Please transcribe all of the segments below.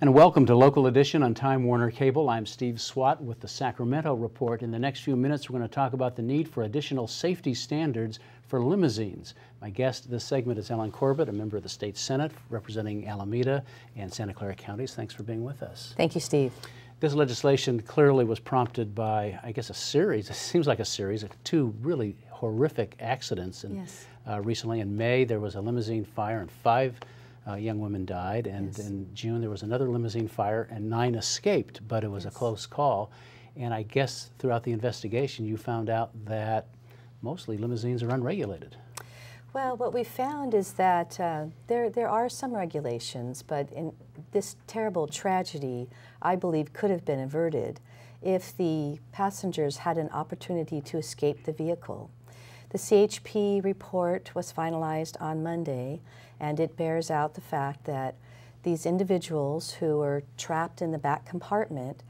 And welcome to Local Edition on Time Warner Cable. I'm Steve Swatt with the Sacramento Report. In the next few minutes, we're going to talk about the need for additional safety standards for limousines. My guest this segment is Ellen Corbett, a member of the State Senate representing Alameda and Santa Clara counties. Thanks for being with us. Thank you, Steve. This legislation clearly was prompted by, I guess, a series, it seems like a series of two really horrific accidents. And yes. uh, recently in May, there was a limousine fire and five uh, young women died, and yes. in June there was another limousine fire, and nine escaped, but it was yes. a close call. And I guess throughout the investigation, you found out that mostly limousines are unregulated. Well, what we found is that uh, there, there are some regulations, but in this terrible tragedy, I believe, could have been averted if the passengers had an opportunity to escape the vehicle. The CHP report was finalized on Monday, and it bears out the fact that these individuals who were trapped in the back compartment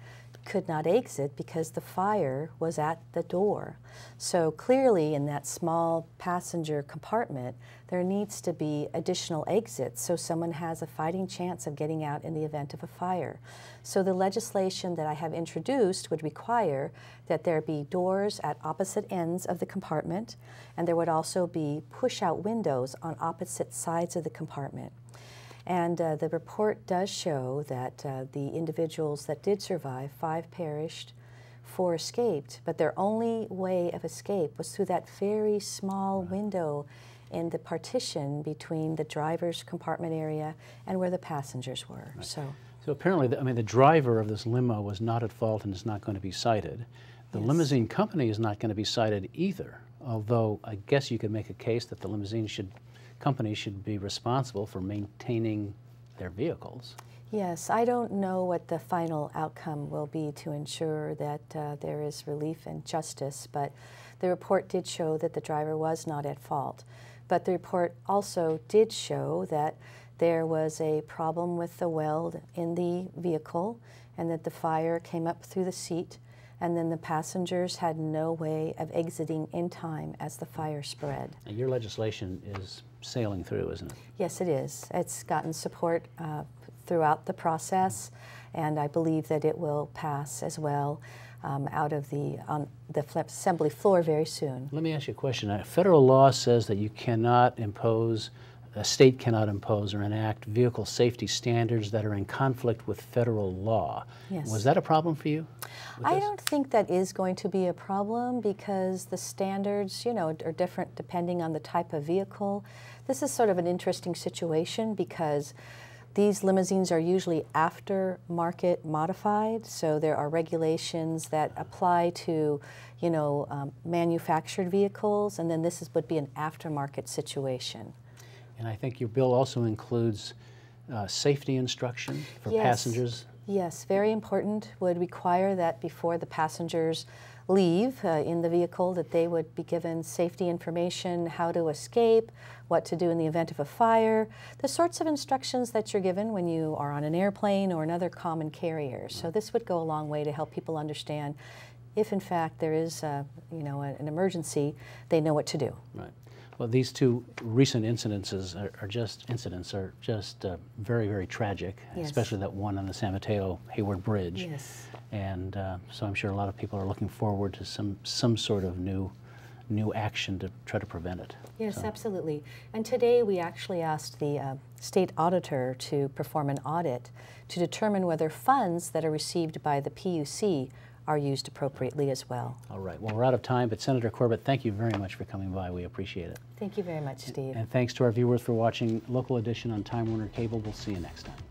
could not exit because the fire was at the door. So clearly in that small passenger compartment, there needs to be additional exits so someone has a fighting chance of getting out in the event of a fire. So the legislation that I have introduced would require that there be doors at opposite ends of the compartment, and there would also be push-out windows on opposite sides of the compartment. And uh, the report does show that uh, the individuals that did survive, five perished, four escaped, but their only way of escape was through that very small window in the partition between the driver's compartment area and where the passengers were. Right. So. So apparently, the, I mean, the driver of this limo was not at fault and is not going to be cited. The yes. limousine company is not going to be cited either, although I guess you could make a case that the limousine should companies should be responsible for maintaining their vehicles. Yes, I don't know what the final outcome will be to ensure that uh, there is relief and justice, but the report did show that the driver was not at fault. But the report also did show that there was a problem with the weld in the vehicle and that the fire came up through the seat and then the passengers had no way of exiting in time as the fire spread. And your legislation is sailing through, isn't it? Yes, it is. It's gotten support uh, throughout the process, and I believe that it will pass as well um, out of the, on the assembly floor very soon. Let me ask you a question. Uh, federal law says that you cannot impose a state cannot impose or enact vehicle safety standards that are in conflict with federal law. Yes. Was that a problem for you? I this? don't think that is going to be a problem because the standards, you know, are different depending on the type of vehicle. This is sort of an interesting situation because these limousines are usually aftermarket modified, so there are regulations that apply to, you know, um, manufactured vehicles, and then this is, would be an aftermarket situation. And I think your bill also includes uh, safety instruction for yes. passengers. Yes, very important. Would require that before the passengers leave uh, in the vehicle that they would be given safety information, how to escape, what to do in the event of a fire, the sorts of instructions that you're given when you are on an airplane or another common carrier. So this would go a long way to help people understand if in fact there is uh, you know, an emergency, they know what to do. Right. Well, these two recent incidences are, are just incidents are just uh, very, very tragic, yes. especially that one on the San Mateo Hayward Bridge. Yes. And uh, so I'm sure a lot of people are looking forward to some some sort of new new action to try to prevent it. Yes, so. absolutely. And today we actually asked the uh, state auditor to perform an audit to determine whether funds that are received by the PUC are used appropriately as well. All right. Well, we're out of time, but Senator Corbett, thank you very much for coming by. We appreciate it. Thank you very much, Steve. And, and thanks to our viewers for watching Local Edition on Time Warner Cable. We'll see you next time.